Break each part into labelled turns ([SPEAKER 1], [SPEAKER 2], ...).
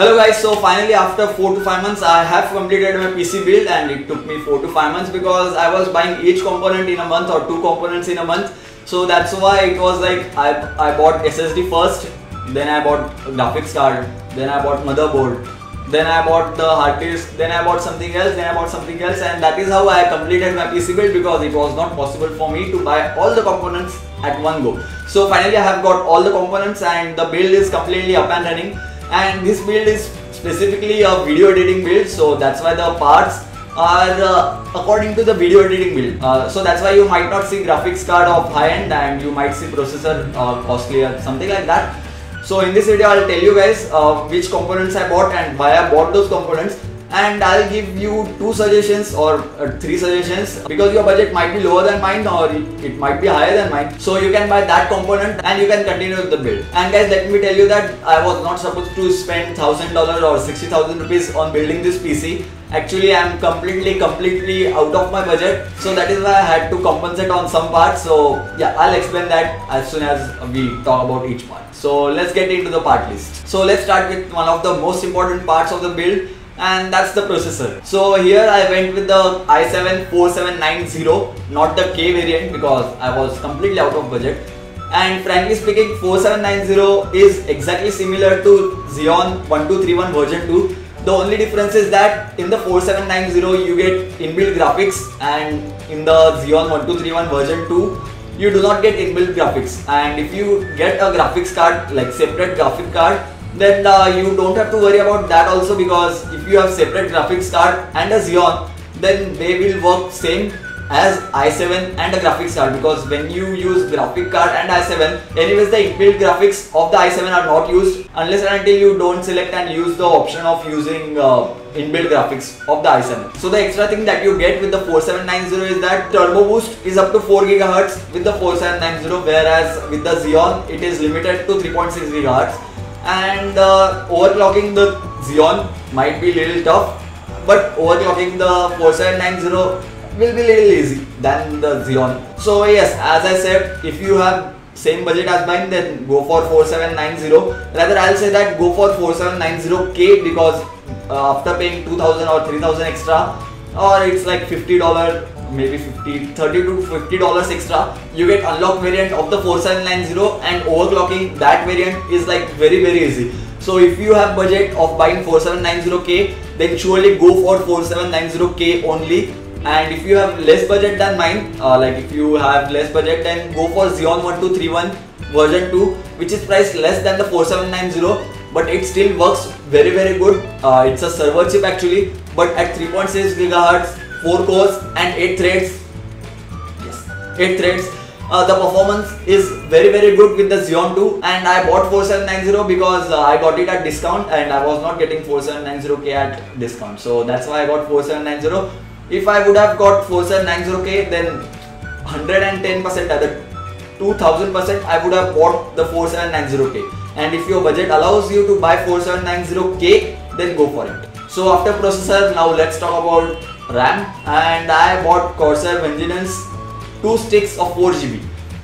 [SPEAKER 1] Hello guys, so finally after 4 to 5 months I have completed my PC build and it took me 4 to 5 months because I was buying each component in a month or 2 components in a month. So that's why it was like I, I bought SSD first, then I bought graphics card, then I bought motherboard, then I bought the hard disk, then I bought something else, then I bought something else and that is how I completed my PC build because it was not possible for me to buy all the components at one go. So finally I have got all the components and the build is completely up and running and this build is specifically a video editing build so that's why the parts are uh, according to the video editing build. Uh, so that's why you might not see graphics card of high end and you might see processor uh, costly or something like that. So in this video I'll tell you guys uh, which components I bought and why I bought those components and I'll give you two suggestions or uh, three suggestions. Because your budget might be lower than mine or it might be higher than mine. So you can buy that component and you can continue with the build. And guys let me tell you that I was not supposed to spend thousand dollars or sixty thousand rupees on building this PC actually I'm completely completely out of my budget. So that is why I had to compensate on some parts so yeah I'll explain that as soon as we talk about each part. So let's get into the part list. So let's start with one of the most important parts of the build and that's the processor. So here I went with the i7 4790 not the K variant because I was completely out of budget. And frankly speaking 4790 is exactly similar to Xeon 1231 version 2 the only difference is that in the 4790 you get inbuilt graphics and in the Xeon 1231 version 2 you do not get inbuilt graphics. And if you get a graphics card like separate graphic card then uh, you don't have to worry about that also because if you have separate graphics card and a Xeon then they will work same as i7 and a graphics card because when you use graphic card and i7 anyways the inbuilt graphics of the i7 are not used unless and until you don't select and use the option of using uh, inbuilt graphics of the i7 so the extra thing that you get with the 4790 is that turbo boost is up to 4 gigahertz with the 4790 whereas with the xeon it is limited to 3.6 gigahertz and uh, overclocking the Xeon might be little tough but overclocking the 4790 will be little easy than the Xeon. So yes as I said if you have same budget as mine then go for 4790 rather I'll say that go for 4790K because uh, after paying 2000 or 3000 extra or it's like $50 maybe 50 30 to 50 dollars extra you get unlocked variant of the 4790 and overclocking. That variant is like very very easy. So if you have budget of buying 4790k then surely go for 4790k only. And if you have less budget than mine uh, like if you have less budget then go for Xeon 1231 version 2 which is priced less than the 4790 but it still works very very good. Uh, it's a server chip actually but at 3.6 gigahertz 4 cores and 8 threads yes 8 threads uh, the performance is very very good with the Xeon 2 and I bought 4790 because uh, I got it at discount and I was not getting 4790K at discount. So that's why I got 4790 if I would have got 4790K then 110% other 2000% I would have bought the 4790K and if your budget allows you to buy 4790K then go for it. So after processor now let's talk about RAM and I bought Corsair Vengeance 2 sticks of 4GB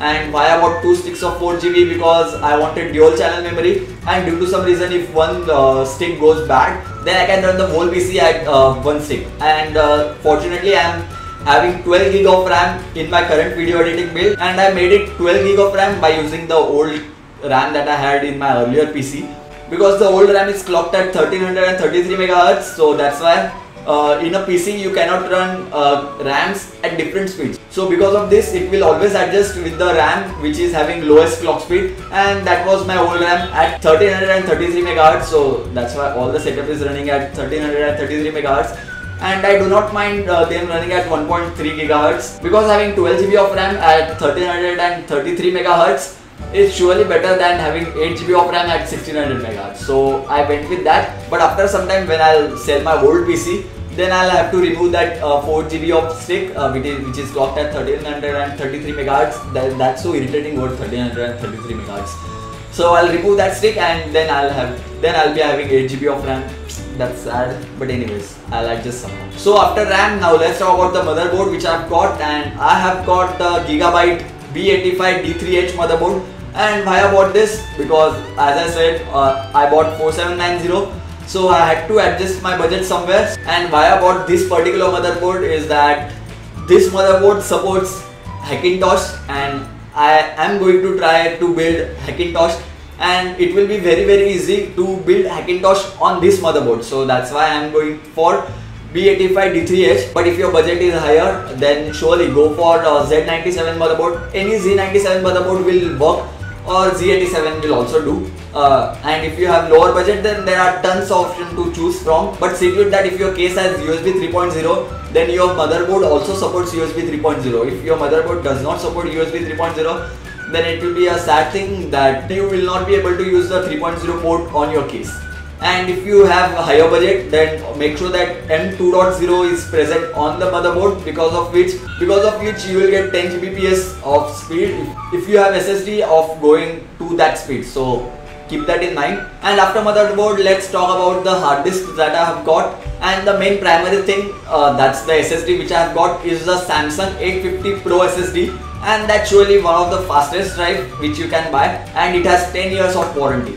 [SPEAKER 1] and why I bought 2 sticks of 4GB because I wanted dual channel memory. And due to some reason if one uh, stick goes bad then I can run the whole PC at uh, one stick. And uh, fortunately I am having 12 gig of RAM in my current video editing build and I made it 12 gig of RAM by using the old RAM that I had in my earlier PC because the old RAM is clocked at 1333 MHz so that's why uh, in a PC you cannot run uh, RAMs at different speeds. So because of this it will always adjust with the RAM which is having lowest clock speed and that was my old RAM at 1333 MHz so that's why all the setup is running at 1333 MHz and I do not mind uh, them running at 1.3 GHz because having 12 GB of RAM at 1333 MHz is surely better than having 8 GB of RAM at 1600 MHz. So I went with that. But after some time when I'll sell my old PC, then I'll have to remove that uh, 4 GB of stick uh, which, is, which is clocked at 1333 MHz. That, that's so irritating word 1333 MHz. So I'll remove that stick and then I'll have then I'll be having 8 GB of RAM. That's sad, but anyways, I'll adjust somehow. So after RAM, now let's talk about the motherboard which I've got, and I have got the Gigabyte B85 D3H motherboard and why I bought this because as I said uh, I bought 4790 so I had to adjust my budget somewhere. And why I bought this particular motherboard is that this motherboard supports Hackintosh. And I am going to try to build Hackintosh. And it will be very very easy to build Hackintosh on this motherboard. So that's why I am going for B85 D3H but if your budget is higher then surely go for uh, Z97 motherboard. Any Z97 motherboard will work or Z87 will also do uh, and if you have lower budget then there are tons of options to choose from. But see that if your case has USB 3.0 then your motherboard also supports USB 3.0 if your motherboard does not support USB 3.0 then it will be a sad thing that you will not be able to use the 3.0 port on your case. And if you have a higher budget then make sure that M2.0 is present on the motherboard because of which because of which you will get 10 Gbps of speed if you have SSD of going to that speed. So keep that in mind. And after motherboard let's talk about the hard disk that I have got. And the main primary thing uh, that's the SSD which I have got is the Samsung 850 Pro SSD and that's surely one of the fastest drive which you can buy. And it has 10 years of warranty.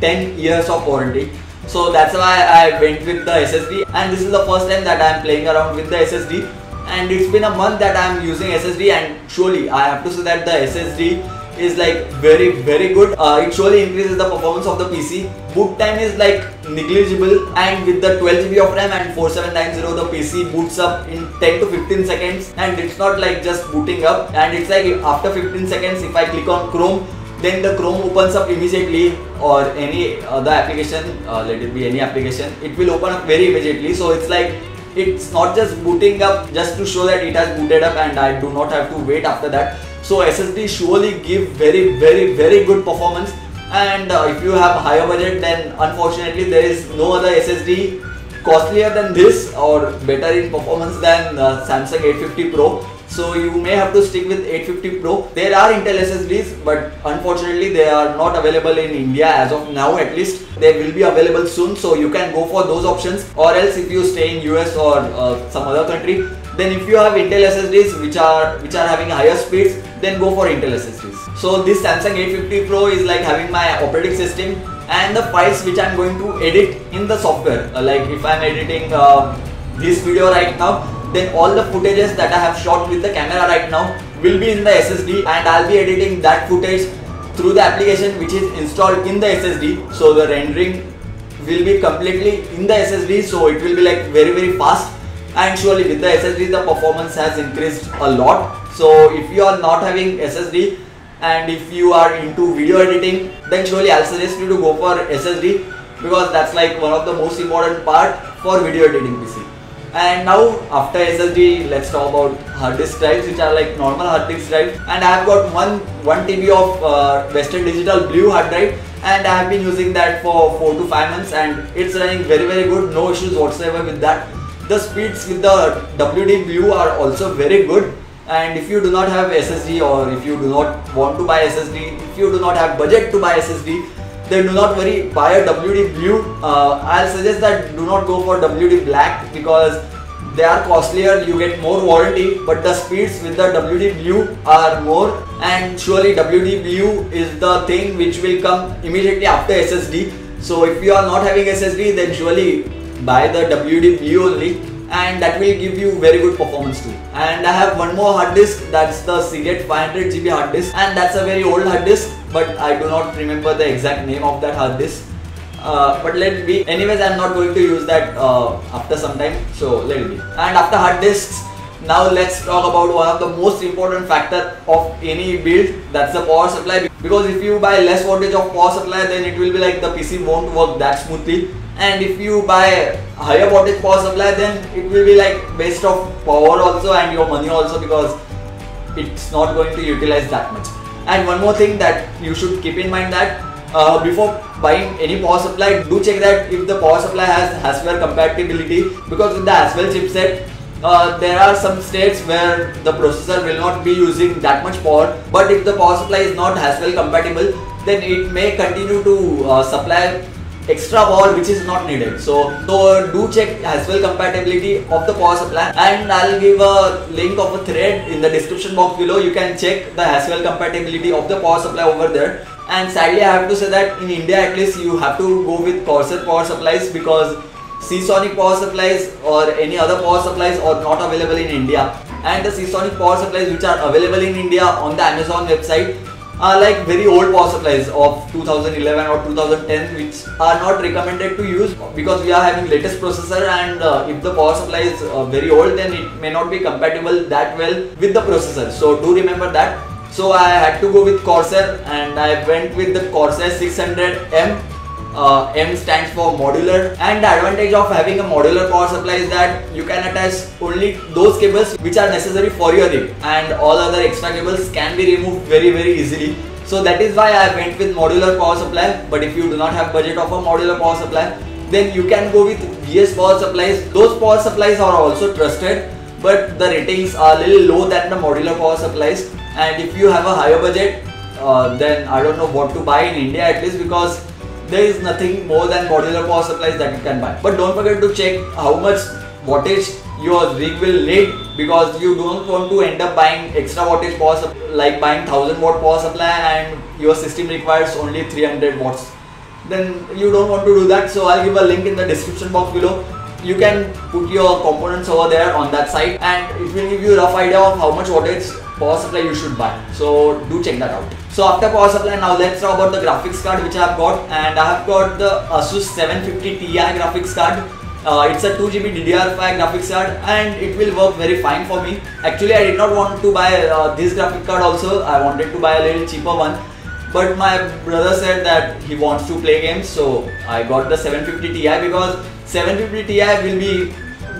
[SPEAKER 1] 10 years of warranty. So that's why I went with the SSD and this is the first time that I am playing around with the SSD and it's been a month that I am using SSD and surely I have to say that the SSD is like very very good uh, it surely increases the performance of the PC boot time is like negligible and with the 12 GB of RAM and 4790 the PC boots up in 10 to 15 seconds and it's not like just booting up and it's like after 15 seconds if I click on Chrome then the Chrome opens up immediately or any other application, uh, let it be any application, it will open up very immediately. So it's like it's not just booting up just to show that it has booted up and I do not have to wait after that. So SSD surely give very very very good performance and uh, if you have higher budget then unfortunately there is no other SSD costlier than this or better in performance than uh, Samsung 850 Pro so you may have to stick with 850 Pro. There are Intel SSDs but unfortunately they are not available in India as of now at least. They will be available soon so you can go for those options or else if you stay in US or uh, some other country then if you have Intel SSDs which are which are having higher speeds then go for Intel SSDs. So this Samsung 850 Pro is like having my operating system and the files which I'm going to edit in the software. Uh, like if I'm editing uh, this video right now then all the footages that I have shot with the camera right now will be in the SSD and I'll be editing that footage through the application which is installed in the SSD so the rendering will be completely in the SSD so it will be like very very fast and surely with the SSD the performance has increased a lot. So if you are not having SSD and if you are into video editing then surely I'll suggest you to go for SSD because that's like one of the most important part for video editing PC and now after SSD let's talk about hard disk drives which are like normal hard disk drive and I have got one 1 TB of uh, Western Digital blue hard drive. And I have been using that for 4 to 5 months and it's running very very good. No issues whatsoever with that the speeds with the WD blue are also very good. And if you do not have SSD or if you do not want to buy SSD if you do not have budget to buy SSD then do not worry buy a WD blue. Uh, I'll suggest that do not go for WD black because they are costlier you get more warranty but the speeds with the WD blue are more. And surely WD blue is the thing which will come immediately after SSD so if you are not having SSD then surely buy the WD only and that will give you very good performance too. And I have one more hard disk that's the Seagate 500 GB hard disk and that's a very old hard disk but I do not remember the exact name of that hard disk. Uh, but let be. Anyways, I'm not going to use that uh, after some time, so let it be. And after hard disks, now let's talk about one of the most important factor of any build that's the power supply because if you buy less voltage of power supply then it will be like the PC won't work that smoothly and if you buy higher voltage power supply then it will be like waste of power also and your money also because it's not going to utilize that much. And one more thing that you should keep in mind that uh, before buying any power supply do check that if the power supply has Haswell compatibility because with the Haswell chipset uh, there are some states where the processor will not be using that much power. But if the power supply is not Haswell compatible then it may continue to uh, supply extra power which is not needed. So, so do check Haswell compatibility of the power supply and I'll give a link of a thread in the description box below. You can check the Haswell compatibility of the power supply over there. and sadly I have to say that in India at least you have to go with Corsair power supplies because Seasonic power supplies or any other power supplies are not available in India and the Seasonic power supplies which are available in India on the Amazon website are like very old power supplies of 2011 or 2010 which are not recommended to use because we are having latest processor and uh, if the power supply is uh, very old then it may not be compatible that well with the processor. So do remember that. So I had to go with Corsair and I went with the Corsair 600M uh, M stands for modular and the advantage of having a modular power supply is that you can attach only those cables which are necessary for your rig and all other extra cables can be removed very very easily. So that is why I went with modular power supply but if you do not have budget of a modular power supply then you can go with VS power supplies. Those power supplies are also trusted but the ratings are a little low than the modular power supplies. And if you have a higher budget uh, then I don't know what to buy in India at least because there is nothing more than modular power supplies that you can buy. But don't forget to check how much wattage your rig will need because you don't want to end up buying extra wattage power supply like buying 1000 watt power supply and your system requires only 300 watts. Then you don't want to do that so I'll give a link in the description box below. You can put your components over there on that site and it will give you a rough idea of how much wattage power supply you should buy. So do check that out so after power supply now let's talk about the graphics card which I have got. And I have got the Asus 750 Ti graphics card. Uh, it's a 2GB DDR5 graphics card and it will work very fine for me. Actually I did not want to buy uh, this graphic card also. I wanted to buy a little cheaper one. But my brother said that he wants to play games so I got the 750 Ti because 750 Ti will be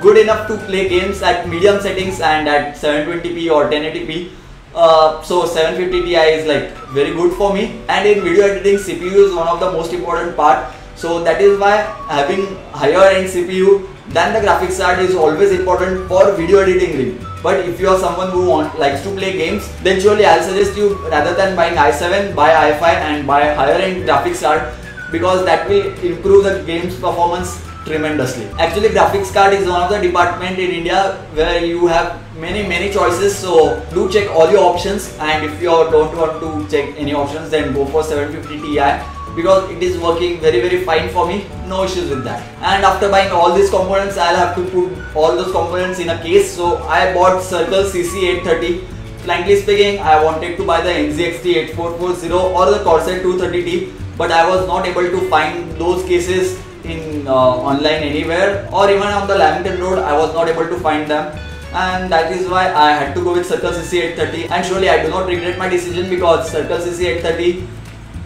[SPEAKER 1] good enough to play games at medium settings and at 720p or 1080p. Uh, so 750 Ti is like very good for me and in video editing CPU is one of the most important part so that is why having higher end CPU than the graphics card is always important for video editing. But if you are someone who want, likes to play games then surely I'll suggest you rather than buying i7 buy i5 and buy higher end graphics card because that will improve the game's performance tremendously. Actually graphics card is one of the department in India where you have many many choices. So do check all your options. And if you don't want to check any options then go for 750 Ti because it is working very very fine for me. No issues with that. And after buying all these components I'll have to put all those components in a case. So I bought Circle CC830 frankly speaking I wanted to buy the NZXT H440 or the Corsair 230T but I was not able to find those cases in uh, online anywhere or even on the Lamington Road I was not able to find them and that is why I had to go with Circle CC830 and surely I do not regret my decision because Circle CC830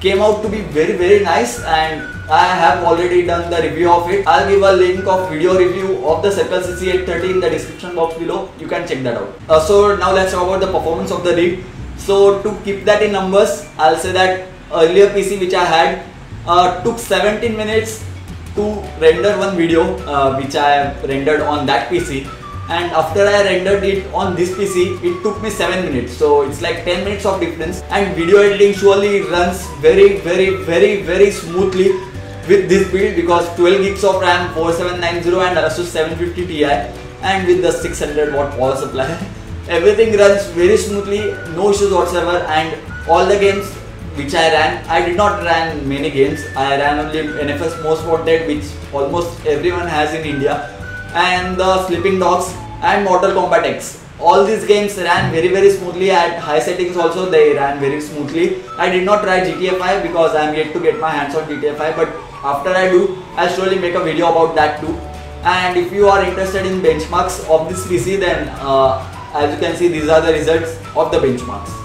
[SPEAKER 1] came out to be very very nice and I have already done the review of it. I'll give a link of video review of the Circle CC830 in the description box below. You can check that out. Uh, so now let's talk about the performance of the rig. So to keep that in numbers, I'll say that earlier PC which I had uh, took 17 minutes to render one video uh, which I have rendered on that PC and after I rendered it on this PC it took me 7 minutes. So it's like 10 minutes of difference. And video editing surely runs very very very very smoothly with this build because 12 gigs of RAM 4790 and Asus 750 Ti and with the 600 watt power supply. Everything runs very smoothly no issues whatsoever. And all the games which I ran. I did not run many games. I ran only NFS Most Wanted, which almost everyone has in India, and the Sleeping Dogs and Mortal Kombat X. All these games ran very very smoothly at high settings also they ran very smoothly. I did not try GTA 5 because I am yet to get my hands on GTA 5 but after I do I'll surely make a video about that too. And if you are interested in benchmarks of this PC then uh, as you can see these are the results of the benchmarks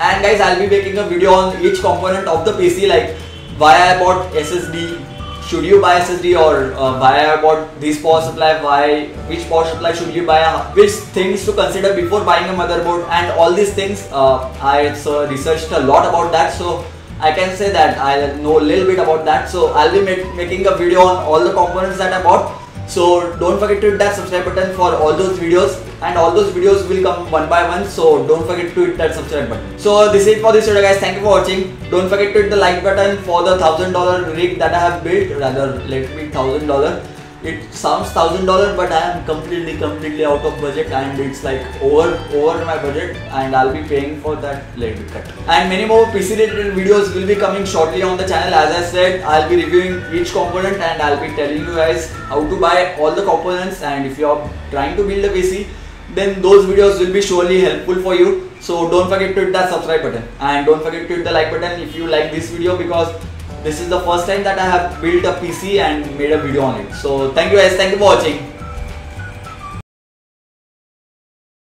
[SPEAKER 1] and guys I'll be making a video on each component of the PC like why I bought SSD should you buy SSD or uh, why I bought this power supply? Why which power supply should you buy? Which things to consider before buying a motherboard? And all these things uh, I uh, researched a lot about that. So I can say that I know a little bit about that. So I'll be make, making a video on all the components that I bought. So don't forget to hit that subscribe button for all those videos and all those videos will come one by one so don't forget to hit that subscribe button. So this is it for this video guys. Thank you for watching. Don't forget to hit the like button for the thousand dollar rig that I have built rather let me thousand dollar it sounds thousand dollar but I am completely completely out of budget and it's like over over my budget and I'll be paying for that later cut. And many more PC related videos will be coming shortly on the channel. As I said, I'll be reviewing each component and I'll be telling you guys how to buy all the components and if you're trying to build a PC then those videos will be surely helpful for you. So don't forget to hit that subscribe button and don't forget to hit the like button if you like this video because this is the first time that I have built a PC and made a video on it. So thank you guys, thank you for watching.